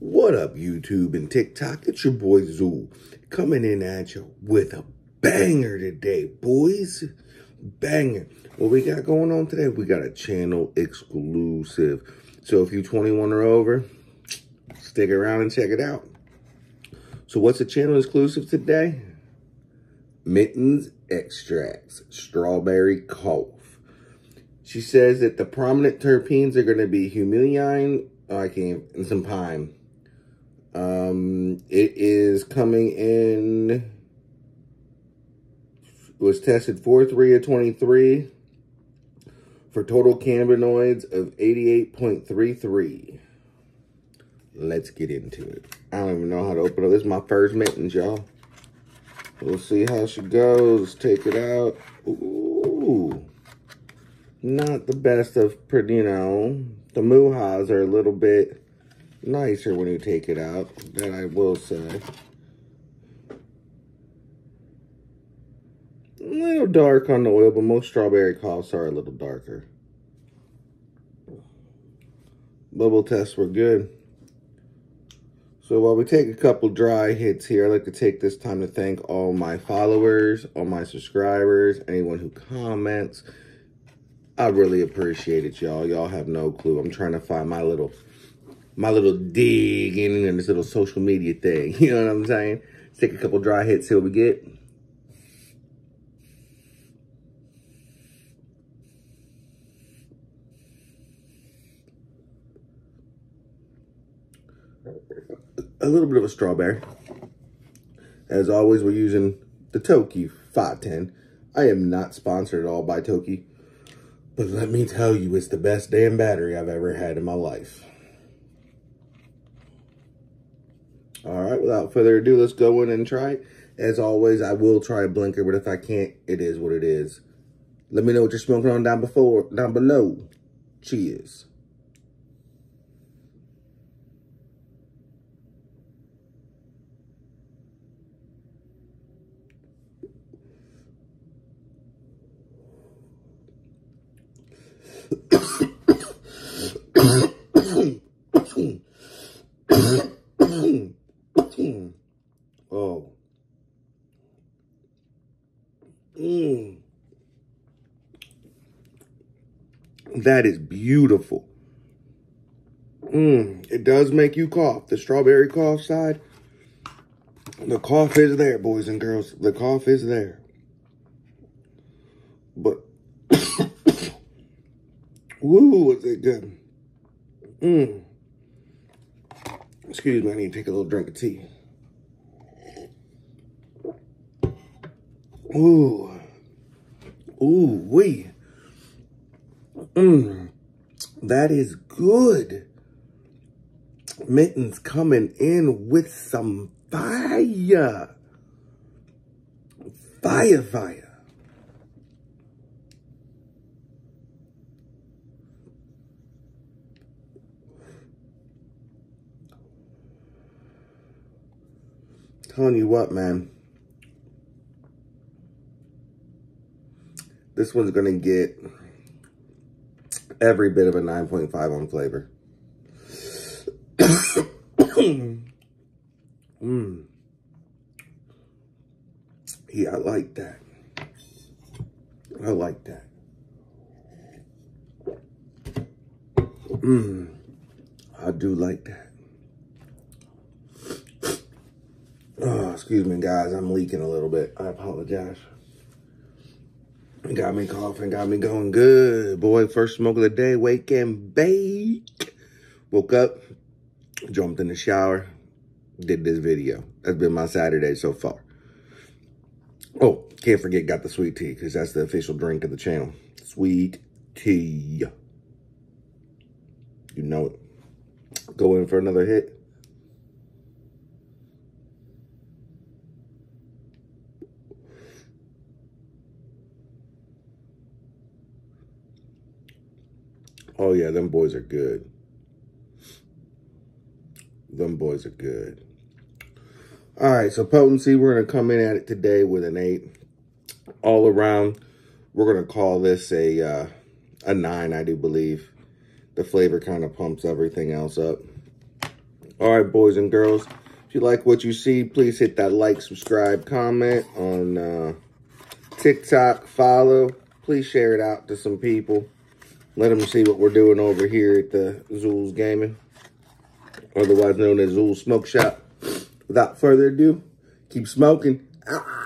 What up, YouTube and TikTok? It's your boy Zool coming in at you with a banger today, boys. Banger. What we got going on today? We got a channel exclusive. So if you're 21 or over, stick around and check it out. So what's the channel exclusive today? Mittens Extracts Strawberry Cough. She says that the prominent terpenes are going to be humulene, oh, I can't, and some pine. Um, it is coming in, was tested 4-3 of 23 for total cannabinoids of 88.33. Let's get into it. I don't even know how to open it. This is my first mittens, y'all. We'll see how she goes. Take it out. Ooh. Not the best of, you know, the muhas are a little bit nicer when you take it out, that I will say. A little dark on the oil, but most strawberry coughs are a little darker. Bubble tests were good. So while we take a couple dry hits here, I'd like to take this time to thank all my followers, all my subscribers, anyone who comments. I really appreciate it, y'all. Y'all have no clue. I'm trying to find my little my little dig in, in this little social media thing. You know what I'm saying? Let's take a couple dry hits, see what we get. A little bit of a strawberry. As always, we're using the Toki 510. I am not sponsored at all by Toki. But let me tell you, it's the best damn battery I've ever had in my life. All right, without further ado, let's go in and try it. As always, I will try a blinker, but if I can't, it is what it is. Let me know what you're smoking on down before, down below. Cheers. oh. Mm. That is beautiful. Mm. It does make you cough. The strawberry cough side. The cough is there, boys and girls. The cough is there. But, woo, was it good. Mmm. Excuse me, I need to take a little drink of tea. Ooh. Ooh, wee. Mmm. That is good. Mittens coming in with some fire. Fire, fire. Telling you what, man. This one's going to get every bit of a 9.5 on flavor. mm. Yeah, I like that. I like that. Mmm. I do like that. Oh, excuse me, guys. I'm leaking a little bit. I apologize. Got me coughing, got me going good. Boy, first smoke of the day, wake and bake. Woke up, jumped in the shower, did this video. That's been my Saturday so far. Oh, can't forget, got the sweet tea, because that's the official drink of the channel. Sweet tea. You know it. Go in for another hit. Oh, yeah, them boys are good. Them boys are good. All right, so potency, we're going to come in at it today with an 8. All around, we're going to call this a, uh, a 9, I do believe. The flavor kind of pumps everything else up. All right, boys and girls. If you like what you see, please hit that like, subscribe, comment on uh, TikTok, follow. Please share it out to some people. Let them see what we're doing over here at the Zool's Gaming, otherwise known as Zool's Smoke Shop. Without further ado, keep smoking. Ah.